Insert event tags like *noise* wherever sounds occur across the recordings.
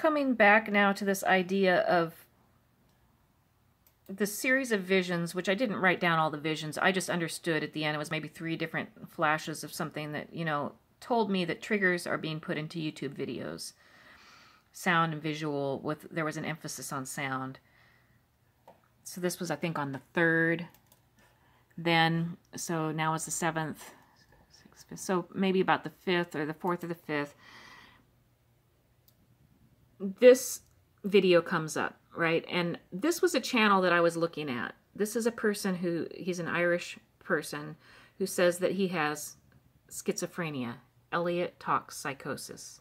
coming back now to this idea of the series of visions, which I didn't write down all the visions. I just understood at the end it was maybe three different flashes of something that, you know, told me that triggers are being put into YouTube videos. Sound and visual with there was an emphasis on sound. So this was I think on the 3rd. Then so now it's the 7th. So maybe about the 5th or the 4th or the 5th. This video comes up right? And this was a channel that I was looking at. This is a person who, he's an Irish person who says that he has schizophrenia, Elliott talks psychosis.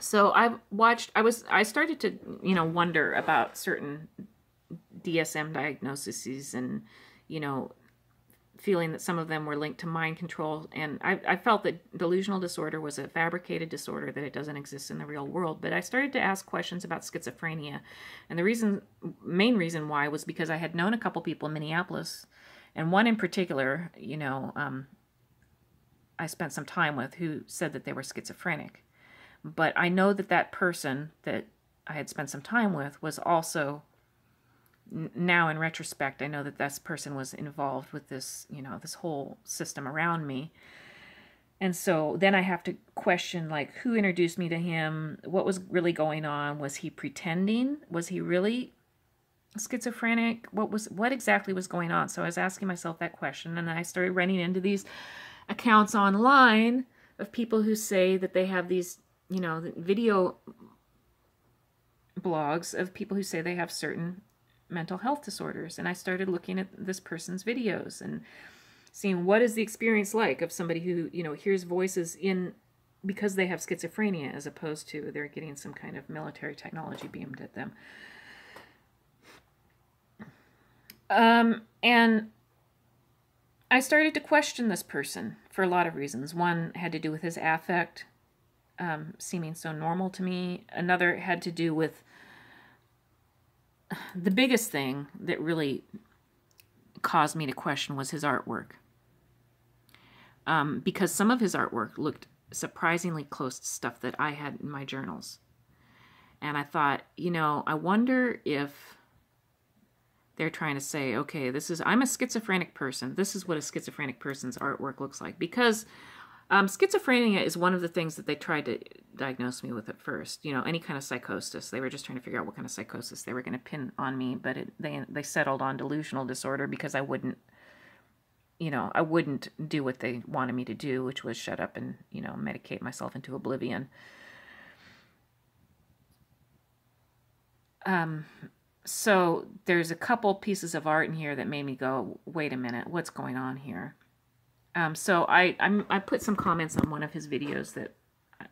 So I've watched, I was, I started to, you know, wonder about certain DSM diagnoses and, you know, feeling that some of them were linked to mind control. And I, I, felt that delusional disorder was a fabricated disorder, that it doesn't exist in the real world. But I started to ask questions about schizophrenia. And the reason, main reason why was because I had known a couple people in Minneapolis. And one in particular, you know, um, I spent some time with who said that they were schizophrenic. But I know that that person that I had spent some time with was also now in retrospect i know that this person was involved with this you know this whole system around me. And so then i have to question like who introduced me to him? What was really going on? Was he pretending? Was he really schizophrenic? What was what exactly was going on? So i was asking myself that question and i started running into these accounts online of people who say that they have these you know video blogs of people who say they have certain mental health disorders. And I started looking at this person's videos and seeing what is the experience like of somebody who, you know, hears voices in because they have schizophrenia as opposed to they're getting some kind of military technology beamed at them. Um, and I started to question this person for a lot of reasons. One had to do with his affect um, seeming so normal to me. Another had to do with the biggest thing that really caused me to question was his artwork. Um, because some of his artwork looked surprisingly close to stuff that I had in my journals. And I thought, you know, I wonder if they're trying to say, okay, this is, I'm a schizophrenic person. This is what a schizophrenic person's artwork looks like. Because um, schizophrenia is one of the things that they tried to diagnose me with at first. You know, any kind of psychosis. They were just trying to figure out what kind of psychosis they were going to pin on me, but it, they they settled on delusional disorder because I wouldn't, you know, I wouldn't do what they wanted me to do, which was shut up and you know medicate myself into oblivion. Um, so there's a couple pieces of art in here that made me go, wait a minute, what's going on here? Um, so I I'm, i put some comments on one of his videos that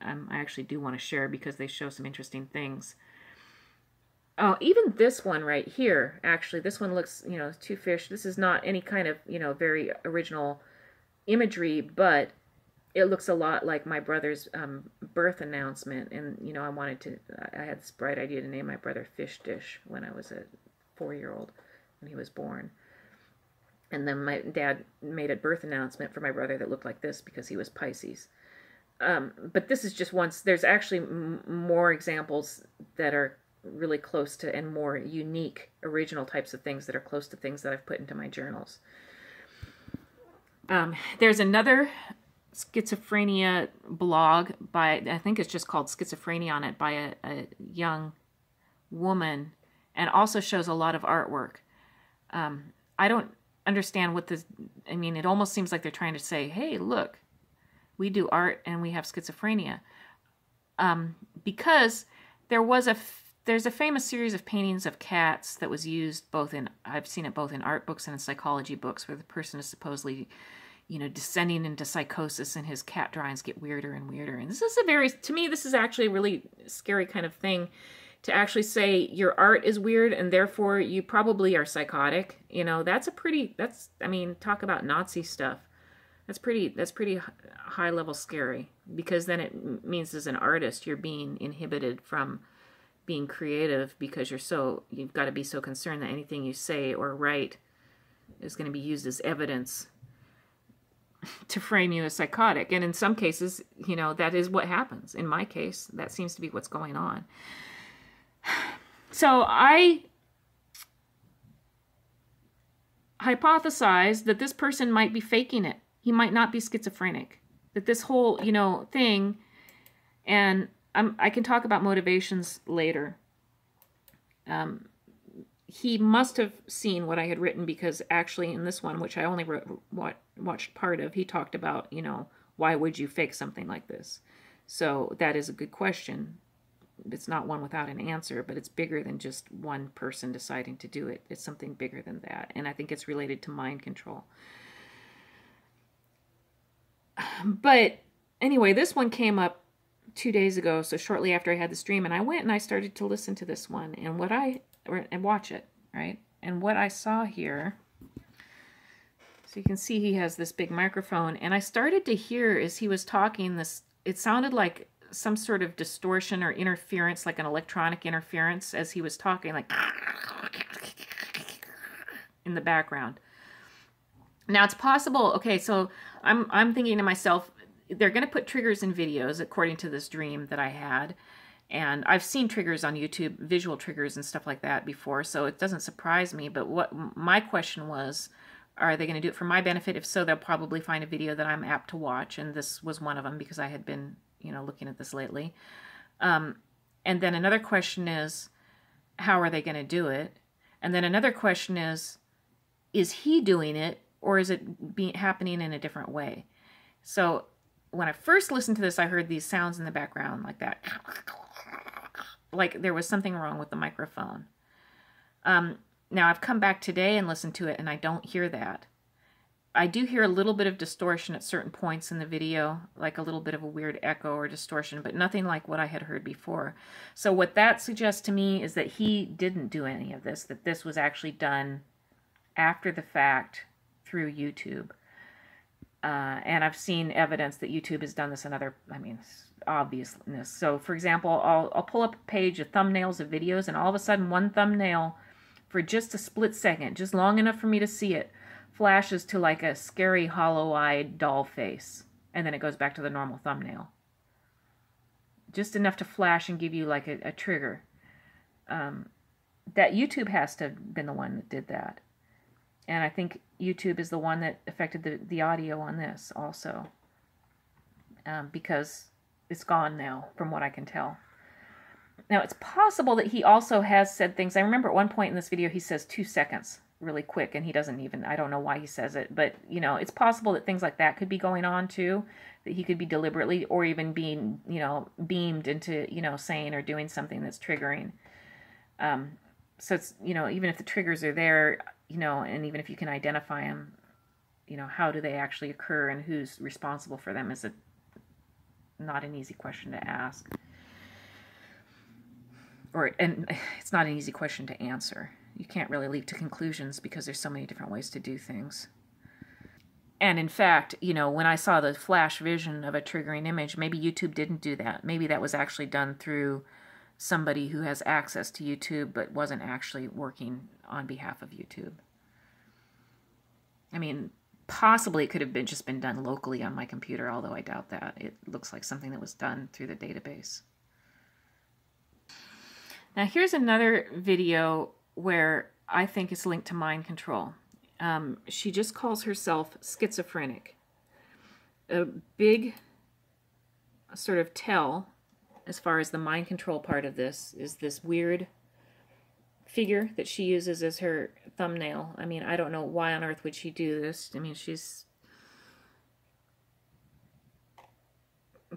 um, I actually do want to share because they show some interesting things. Oh, even this one right here, actually, this one looks, you know, two fish. This is not any kind of, you know, very original imagery, but it looks a lot like my brother's um, birth announcement. And, you know, I wanted to, I had this bright idea to name my brother Fish Dish when I was a four-year-old when he was born. And then my dad made a birth announcement for my brother that looked like this because he was Pisces. Um, but this is just once. There's actually more examples that are really close to and more unique, original types of things that are close to things that I've put into my journals. Um, there's another schizophrenia blog by I think it's just called Schizophrenia on it by a, a young woman, and also shows a lot of artwork. Um, I don't understand what this I mean, it almost seems like they're trying to say, "Hey, look, we do art and we have schizophrenia." Um, because there was a there's a famous series of paintings of cats that was used both in I've seen it both in art books and in psychology books where the person is supposedly you know descending into psychosis and his cat drawings get weirder and weirder. And this is a very to me this is actually a really scary kind of thing to actually say your art is weird and therefore you probably are psychotic. You know that's a pretty that's i mean talk about nazi stuff that's pretty that's pretty high level scary because then it means as an artist you're being inhibited from being creative because you're so you've got to be so concerned that anything you say or write is going to be used as evidence *laughs* to frame you as psychotic. And in some cases, you know, that is what happens. In my case, that seems to be what's going on. *sighs* So I hypothesized that this person might be faking it. He might not be schizophrenic. That this whole, you know, thing, and I'm, I can talk about motivations later. Um, he must have seen what I had written because actually in this one, which I only wrote, what, watched part of, he talked about, you know, why would you fake something like this? So that is a good question it's not one without an answer, but it's bigger than just one person deciding to do it. It's something bigger than that. And I think it's related to mind control. But anyway, this one came up two days ago, so shortly after I had the stream, and I went and I started to listen to this one and what I and watch it, right? And what I saw here, so you can see he has this big microphone, and I started to hear as he was talking this, it sounded like some sort of distortion or interference, like an electronic interference, as he was talking, like in the background. Now it's possible. Okay, so I'm I'm thinking to myself, they're going to put triggers in videos according to this dream that I had, and I've seen triggers on YouTube, visual triggers and stuff like that before, so it doesn't surprise me. But what my question was, are they going to do it for my benefit? If so, they'll probably find a video that I'm apt to watch, and this was one of them because I had been you know, looking at this lately. Um, and then another question is, how are they going to do it? And then another question is, is he doing it or is it happening in a different way? So when I first listened to this, I heard these sounds in the background like that, like there was something wrong with the microphone. Um, now I've come back today and listened to it, and I don't hear that. I do hear a little bit of distortion at certain points in the video, like a little bit of a weird echo or distortion, but nothing like what I had heard before. So what that suggests to me is that he didn't do any of this, that this was actually done after the fact through YouTube. Uh, and I've seen evidence that YouTube has done this in other, I mean, obviousness. So, for example, I'll, I'll pull up a page of thumbnails of videos, and all of a sudden, one thumbnail for just a split second, just long enough for me to see it, flashes to like a scary hollow-eyed doll face and then it goes back to the normal thumbnail just enough to flash and give you like a, a trigger um, that youtube has to have been the one that did that and i think youtube is the one that affected the, the audio on this also um, because it's gone now from what i can tell now it's possible that he also has said things i remember at one point in this video he says two seconds really quick and he doesn't even I don't know why he says it, but you know, it's possible that things like that could be going on too, that he could be deliberately or even being, you know, beamed into, you know, saying or doing something that's triggering. Um so it's, you know, even if the triggers are there, you know, and even if you can identify them, you know, how do they actually occur and who's responsible for them is a not an easy question to ask. Or and *sighs* it's not an easy question to answer you can't really leap to conclusions because there's so many different ways to do things. And in fact, you know, when I saw the flash vision of a triggering image, maybe YouTube didn't do that. Maybe that was actually done through somebody who has access to YouTube but wasn't actually working on behalf of YouTube. I mean, possibly it could have been just been done locally on my computer, although I doubt that. It looks like something that was done through the database. Now here's another video where I think it's linked to mind control. Um, she just calls herself schizophrenic. A big sort of tell as far as the mind control part of this is this weird figure that she uses as her thumbnail. I mean, I don't know why on earth would she do this. I mean, she's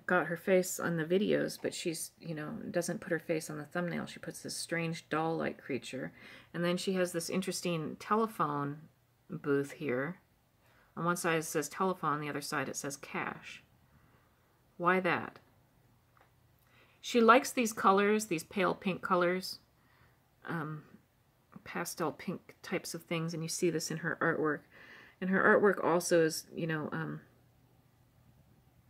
got her face on the videos, but she's, you know, doesn't put her face on the thumbnail. She puts this strange doll-like creature. And then she has this interesting telephone booth here. On one side it says telephone, on the other side it says cash. Why that? She likes these colors, these pale pink colors, um, pastel pink types of things, and you see this in her artwork. And her artwork also is, you know, um,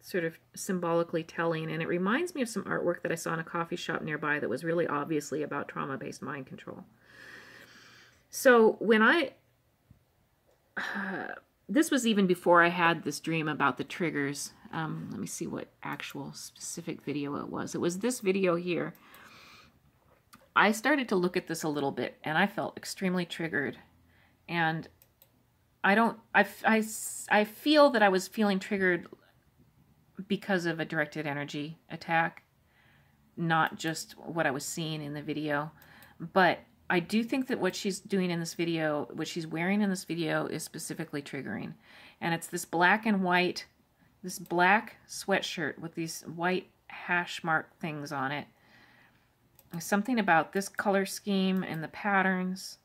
sort of symbolically telling, and it reminds me of some artwork that I saw in a coffee shop nearby that was really obviously about trauma-based mind control. So when I uh, *sighs* this was even before I had this dream about the triggers. Um, let me see what actual specific video it was. It was this video here. I started to look at this a little bit and I felt extremely triggered. And I don't, I, I, I feel that I was feeling triggered because of a directed energy attack, not just what I was seeing in the video. But I do think that what she's doing in this video, what she's wearing in this video is specifically triggering. And it's this black and white, this black sweatshirt with these white hash mark things on it. Something about this color scheme and the patterns.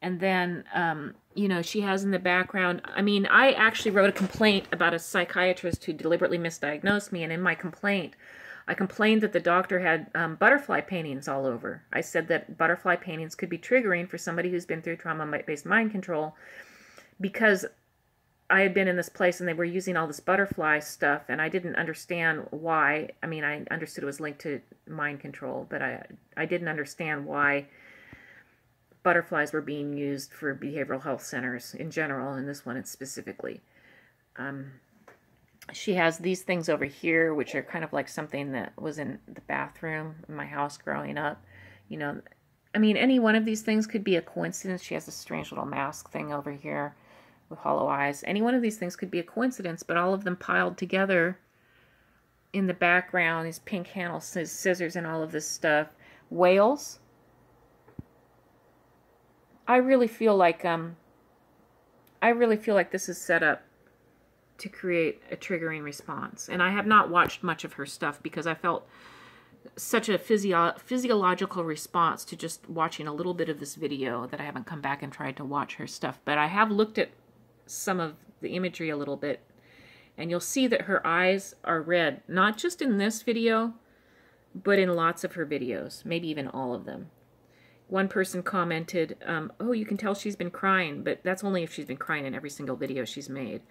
And then, um, you know, she has in the background, I mean, I actually wrote a complaint about a psychiatrist who deliberately misdiagnosed me. And in my complaint, I complained that the doctor had um, butterfly paintings all over. I said that butterfly paintings could be triggering for somebody who's been through trauma-based mind control because I had been in this place and they were using all this butterfly stuff and I didn't understand why. I mean, I understood it was linked to mind control, but I I didn't understand why butterflies were being used for behavioral health centers in general and this one specifically. Um, she has these things over here, which are kind of like something that was in the bathroom in my house growing up. You know, I mean, any one of these things could be a coincidence. She has a strange little mask thing over here with hollow eyes. Any one of these things could be a coincidence, but all of them piled together in the background, these pink handle scissors and all of this stuff. Whales. I really feel like um I really feel like this is set up to create a triggering response. And I have not watched much of her stuff because I felt such a physio physiological response to just watching a little bit of this video that I haven't come back and tried to watch her stuff. But I have looked at some of the imagery a little bit and you'll see that her eyes are red, not just in this video, but in lots of her videos, maybe even all of them. One person commented, um, oh, you can tell she's been crying, but that's only if she's been crying in every single video she's made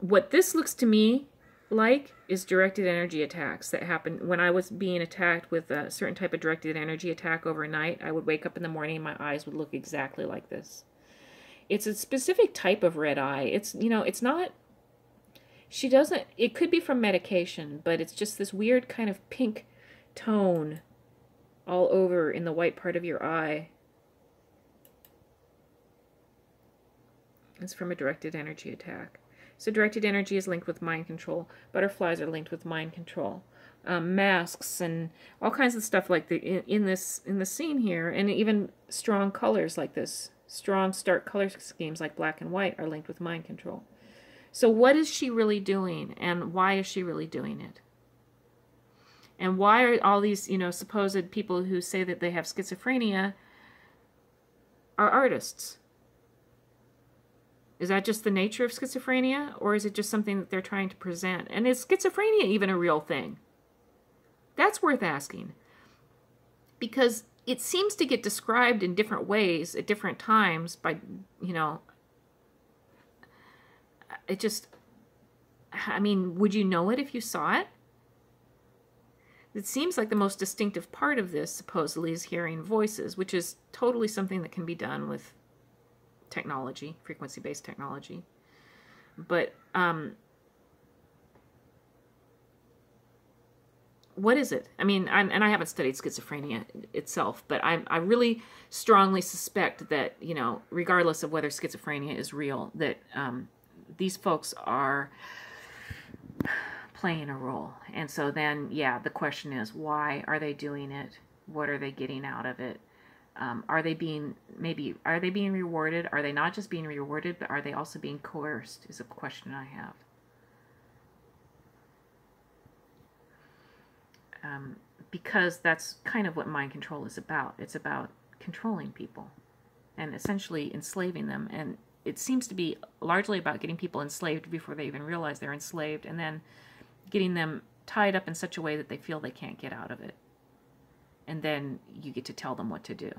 what this looks to me like is directed energy attacks that happen when I was being attacked with a certain type of directed energy attack overnight. I would wake up in the morning and my eyes would look exactly like this. It's a specific type of red eye. It's, you know, it's not, she doesn't, it could be from medication, but it's just this weird kind of pink tone all over in the white part of your eye. It's from a directed energy attack. So directed energy is linked with mind control. Butterflies are linked with mind control. Um, masks and all kinds of stuff like the in, in, this in the scene here, and even strong colors like this, strong stark color schemes like black and white are linked with mind control. So what is she really doing, and why is she really doing it? And why are all these you know supposed people who say that they have schizophrenia are artists? Is that just the nature of schizophrenia, or is it just something that they're trying to present? And is schizophrenia even a real thing? That's worth asking. Because it seems to get described in different ways at different times by, you know, it just, I mean, would you know it if you saw it? It seems like the most distinctive part of this, supposedly, is hearing voices, which is totally something that can be done with technology, frequency-based technology. But um, what is it? I mean, I'm, and I haven't studied schizophrenia itself, but I, I really strongly suspect that, you know, regardless of whether schizophrenia is real, that um, these folks are playing a role. And so then, yeah, the question is, why are they doing it? What are they getting out of it? Um, are they being maybe are they being rewarded? Are they not just being rewarded, but are they also being coerced? Is a question I have. Um, because that's kind of what mind control is about. It's about controlling people and essentially enslaving them. And it seems to be largely about getting people enslaved before they even realize they're enslaved, and then getting them tied up in such a way that they feel they can't get out of it and then you get to tell them what to do.